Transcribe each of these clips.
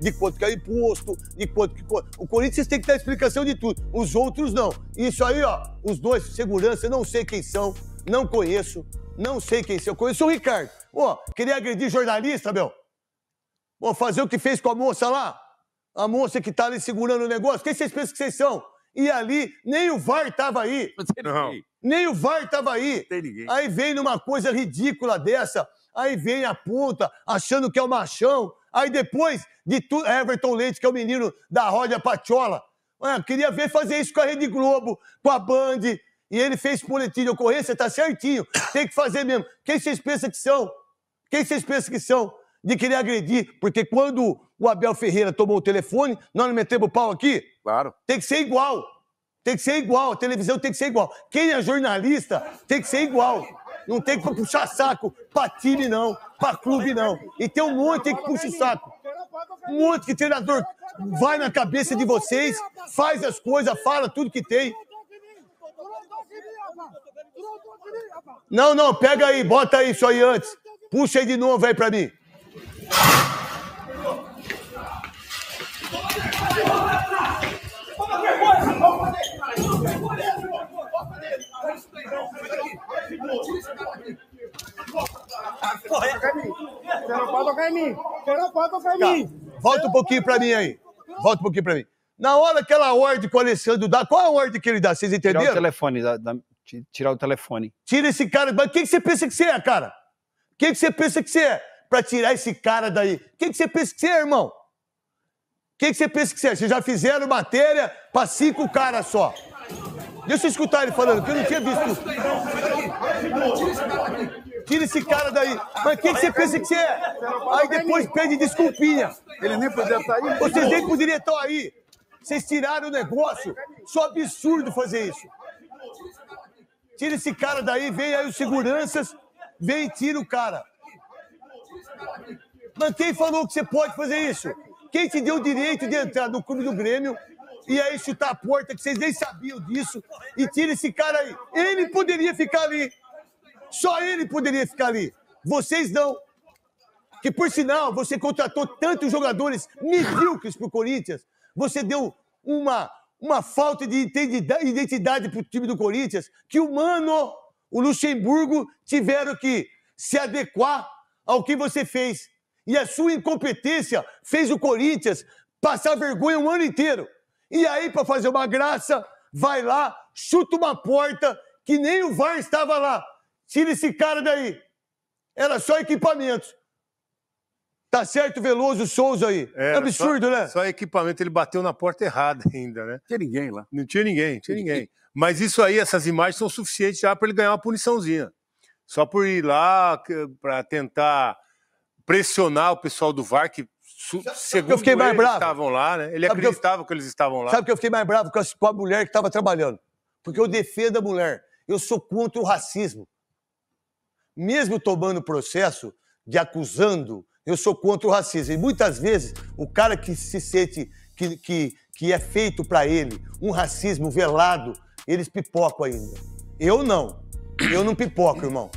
de quanto que é imposto, de quanto que. O Corinthians tem que dar explicação de tudo. Os outros não. Isso aí, ó, os dois, segurança, não sei quem são, não conheço, não sei quem são. Eu conheço o Ricardo. Ó, queria agredir jornalista, meu. Ó, fazer o que fez com a moça lá. A moça que tá ali segurando o negócio. Quem vocês pensam que vocês são? E ali, nem o VAR tava aí. Não. Nem o VAR tava aí. tem ninguém. Aí vem numa coisa ridícula dessa, aí vem a puta, achando que é o machão. Aí depois de tudo, Everton Leite, que é o menino da Roda Patiola. Ah, queria ver fazer isso com a Rede Globo, com a Band. E ele fez boletim de ocorrência, tá certinho. Tem que fazer mesmo. Quem vocês pensam que são? Quem vocês pensam que são? De querer agredir. Porque quando o Abel Ferreira tomou o telefone, nós não metemos o pau aqui? Claro. Tem que ser igual. Tem que ser igual. A televisão tem que ser igual. Quem é jornalista tem que ser igual. Não tem que puxar saco pra time, não. Pra clube, não. E tem um monte que puxa o saco. Um monte que treinador vai na cabeça de vocês, faz as coisas, fala tudo que tem. Não, não, pega aí, bota isso aí antes. Puxa aí de novo aí pra mim. Você em mim. Em mim. Volta um pouquinho pra mim aí. Volta um pouquinho pra mim. Na hora aquela ordem que o Alessandro dá, qual é a ordem que ele dá? Vocês Tirar o entenderam? telefone, da- da- ti- tirar o telefone. Tira esse cara. Mas quem que você pensa que você é, cara? Quem que você pensa que você é? Pra tirar esse cara daí. Quem que você pensa que você é, irmão? Quem que você pensa que você é? Vocês já fizeram matéria pra cinco caras só. Deixa eu escutar ele falando, que eu não tinha visto. Tira esse cara daí. Mas quem que você pensa que você é? Aí depois pede desculpinha. Ele nem podia estar aí. Vocês nem poderiam estar aí. Vocês tiraram o negócio. Só absurdo fazer isso. Tira esse cara daí, vem aí os seguranças, vem e tira o cara. Mas quem falou que você pode fazer isso? Quem te deu o direito de entrar no clube do Grêmio e aí chutar a porta, que vocês nem sabiam disso, e tira esse cara aí? Ele poderia ficar ali. Só ele poderia ficar ali. Vocês não. Que, por sinal, você contratou tantos jogadores medíocres pro Corinthians. Você deu uma, uma falta de identidade- identidade pro time do Corinthians que o Mano, o Luxemburgo, tiveram que se adequar ao que você fez. E a sua incompetência fez o Corinthians passar vergonha um ano inteiro. E aí, para fazer uma graça, vai lá, chuta uma porta que nem o VAR estava lá. Tira esse cara daí. Era só equipamentos. Tá certo, Veloso Souza aí. É Era absurdo, só, né? Só equipamento, ele bateu na porta errada ainda, né? Não tinha ninguém lá. Não tinha ninguém, não tinha ninguém. Mas isso aí, essas imagens são suficientes já para ele ganhar uma puniçãozinha. Só por ir lá para tentar pressionar o pessoal do VAR, que segundo eu fiquei mais ele, bravo? estavam lá, né? Ele Sabe que eu- acreditava que eles estavam lá. Sabe que eu fiquei mais bravo com a, com a mulher que estava trabalhando? Porque eu defendo a mulher. Eu sou contra o racismo. Mesmo tomando processo de acusando, eu sou contra o racismo. E muitas vezes o cara que se sente que, que, que é feito para ele um racismo velado, eles pipocam ainda. Eu não. Eu não pipoco, irmão.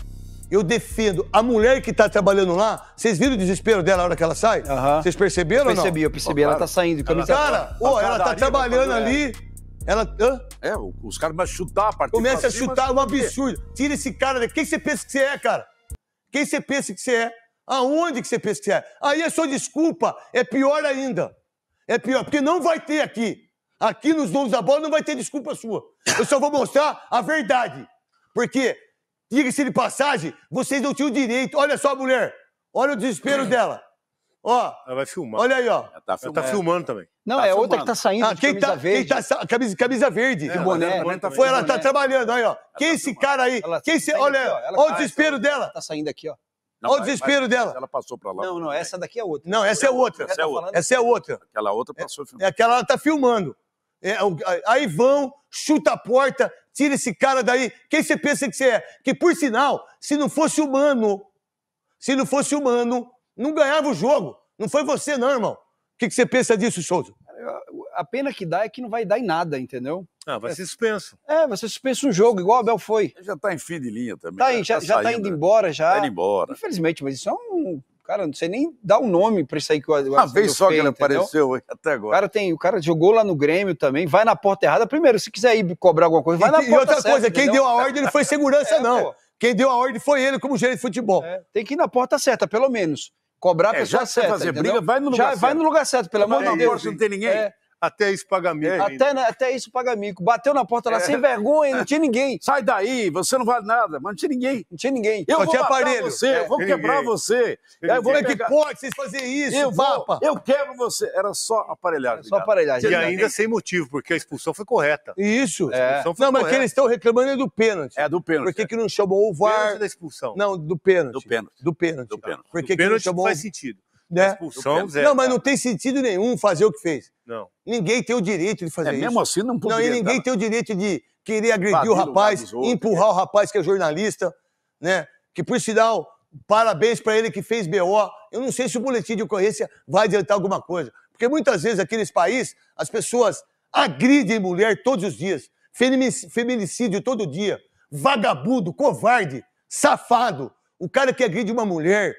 Eu defendo. A mulher que tá trabalhando lá, vocês viram o desespero dela na hora que ela sai? Vocês perceberam ou não? Percebi, eu percebi. Ela tá saindo camisa. Cara, ô, ela tá Pancadaria, trabalhando pancadaria. ali. Ela hã? É, os caras vão chutar a partir começa a chutar um por quê? absurdo. Tira esse cara daqui. Quem você pensa que você é, cara? Quem você pensa que você é? Aonde que você pensa que você é? Aí a sua desculpa é pior ainda. É pior, porque não vai ter aqui. Aqui nos donos da bola não vai ter desculpa sua. Eu só vou mostrar a verdade. Porque, diga-se de passagem, vocês não tinham direito. Olha só a mulher. Olha o desespero dela. Ó, Ela vai filmar. olha aí, ó. Ela tá Ela tá filmando. filmando também. Não, Tá é outra filmando. que tá saindo Ah, de quem camisa tá, verde. quem tá sa- camisa, camisa verde. É, boné. ela também tá Foi, ela boné. tá trabalhando, aí, ó. Quem é esse cara aí? Ela Quem sai olha, daqui, ó. Ela olha o tá- desespero dela. Tá saindo aqui, ó. Não, Olha o desespero mas dela. Ela passou pra lá. Não, não, essa daqui é outra. Não, essa é outra. Essa é outra. Essa é outra. Aquela outra passou. É aquela ela tá filmando. É, aí vão, chuta a porta, tira esse cara daí. Quem você pensa que você é? Que, por sinal, se não fosse humano, se não fosse humano, não ganhava o jogo. Não foi você, não, irmão. O que, que você pensa disso, Souza? A pena que dá é que não vai dar em nada, entendeu? Ah, vai ser suspenso. É, você suspensa um jogo, igual o Abel foi. Ele já tá em fim de linha também. Tá, aí, já, já tá indo né? embora já. Tá indo embora. Infelizmente, mas isso é um Cara, não sei nem dar um nome pra isso aí que o Uma vez só que ele apareceu hein, até O agora. cara, tem, o cara jogou lá no Grêmio também, vai na porta errada. Primeiro, se quiser ir cobrar alguma coisa, vai na E, porta e outra certa, coisa, quem entendeu? deu a ordem não foi segurança, É, não. pô. Quem deu a ordem foi ele, como gerente de futebol. É, tem que ir na porta certa, pelo menos. Cobrar a É, pessoa já certa. fazer entendeu? briga, vai no lugar Já certo. vai no lugar certo, pelo amor Vai de Deus. não tem ninguém. É, Até isso paga mico. ainda. até, né, até isso paga mico. Bateu na porta lá É. sem vergonha, não tinha ninguém. Sai daí, você não vale nada, mas não tinha ninguém. Não tinha ninguém. Eu Só vou tinha matar aparelho. você, É, eu vou quebrar ninguém. você. Aí eu vou Como é que pode vocês fazerem isso, eu, vou, papa? eu quebro você. Era só aparelhar. Só aparelhagem. E ainda sem motivo, porque a expulsão foi correta. Isso. A expulsão foi Não, mas que correta. eles estão reclamando é do pênalti. É do pênalti. Por que, que não chamou o VAR? Pênalti da expulsão. Não, do pênalti. Do pênalti. Do pênalti. Do pênalti. Por que, que não chamou faz sentido. Né? expulsão, zero. Não, mas não tem sentido nenhum fazer o que fez. Não. Ninguém tem o direito de fazer É, isso. mesmo assim não Não, poderia. e ninguém tá? tem o direito de querer agredir o rapaz, outros, empurrar o rapaz que é jornalista, né? Que por sinal, parabéns pra ele que fez BO. Eu não sei se o boletim de ocorrência vai adiantar alguma coisa. Porque muitas vezes aqui nesse país as pessoas agridem mulher todos os dias, feminic- feminicídio todo dia, vagabundo, covarde, safado. O cara que agride uma mulher,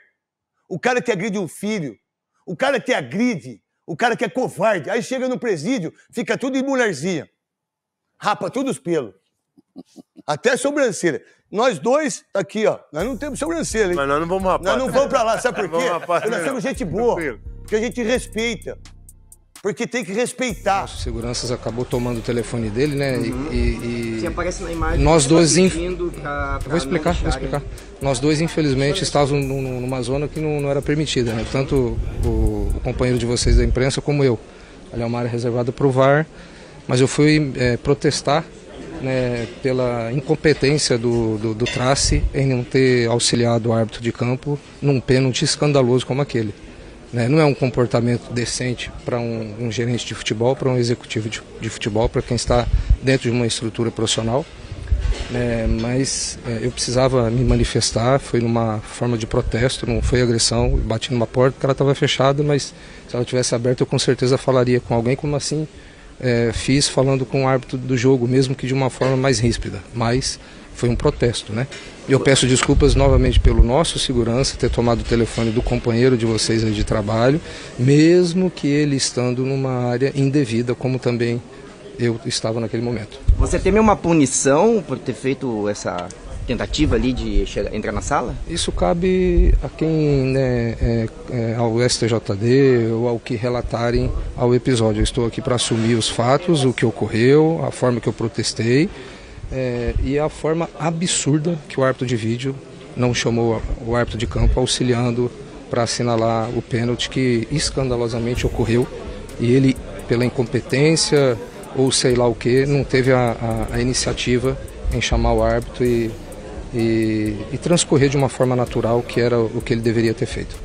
o cara que agride um filho, o cara que agride, o cara que é covarde. Aí chega no presídio, fica tudo em mulherzinha. Rapa todos os pelos. Até sobrancelha. Nós dois, tá aqui, ó. Nós não temos sobrancelha, hein? Mas nós não vamos rapar. Nós não vamos pra lá, sabe por Vamos quê? rapar, nós somos gente boa. Porque a gente respeita. Porque tem que respeitar. Os seguranças acabou tomando o telefone dele, né? e- E, e aparece na imagem. Nós dois inf- pra- pra vou explicar, vou explicar. Nós dois, infelizmente, estávamos num- numa zona que não, não era permitida, né? Tanto o, o companheiro de vocês da imprensa como eu. Ali é uma área reservada para o VAR, mas eu fui eh, protestar né, pela incompetência do, do, do Trace em não ter auxiliado o árbitro de campo num pênalti escandaloso como aquele. Né? Não é um comportamento decente para um, um gerente de futebol, para um executivo de, de futebol, para quem está dentro de uma estrutura profissional. É, mas é, eu precisava me manifestar, foi numa forma de protesto, não foi agressão, bati numa porta porque ela estava fechada, mas se ela tivesse aberta eu com certeza falaria com alguém, como assim é, fiz falando com o árbitro do jogo, mesmo que de uma forma mais ríspida, mas foi um protesto, né? Eu peço desculpas novamente pelo nosso segurança ter tomado o telefone do companheiro de vocês aí de trabalho, mesmo que ele estando numa área indevida, como também eu estava naquele momento. Você teme uma punição por ter feito essa tentativa ali de chegar, entrar na sala? Isso cabe a quem, né, é, é, ao STJD ou ao que relatarem ao episódio. Eu estou aqui para assumir os fatos, o que ocorreu, a forma que eu protestei é, e a forma absurda que o árbitro de vídeo não chamou o árbitro de campo auxiliando para assinalar o pênalti que escandalosamente ocorreu e ele, pela incompetência ou sei lá o que, não teve a, a- a iniciativa em chamar o árbitro e, e, e transcorrer de uma forma natural que era o que ele deveria ter feito.